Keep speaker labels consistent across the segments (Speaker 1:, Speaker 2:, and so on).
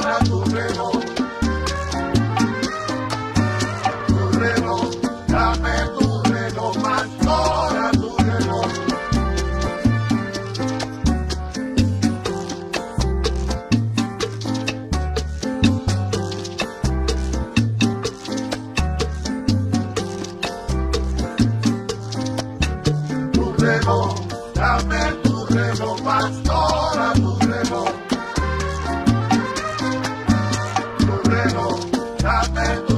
Speaker 1: para tu reloj. Dame tu reloj, más para tu reloj. Tu tu. Dame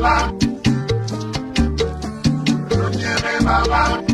Speaker 1: Looking in my baba.